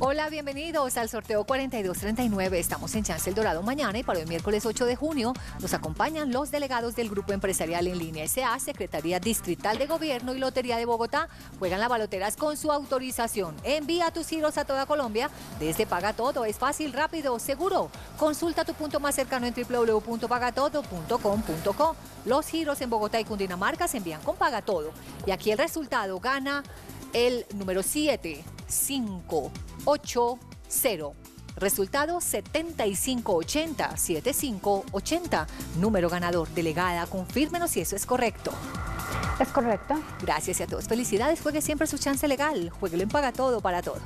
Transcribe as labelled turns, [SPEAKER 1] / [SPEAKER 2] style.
[SPEAKER 1] Hola, bienvenidos al sorteo 4239. Estamos en Chance El Dorado mañana y para el miércoles 8 de junio nos acompañan los delegados del Grupo Empresarial en Línea SA, Secretaría Distrital de Gobierno y Lotería de Bogotá. Juegan las baloteras con su autorización. Envía tus giros a toda Colombia. Desde Paga Todo es fácil, rápido, seguro. Consulta tu punto más cercano en www.pagatodo.com.co. Los giros en Bogotá y Cundinamarca se envían con Paga Todo. Y aquí el resultado gana el número 7, 5, 8, 0. Resultado 7580, 7580. Número ganador, delegada, confírmenos si eso es correcto.
[SPEAKER 2] Es correcto.
[SPEAKER 1] Gracias y a todos. Felicidades, juegue siempre su chance legal. Jueguelo en Paga Todo para Todo.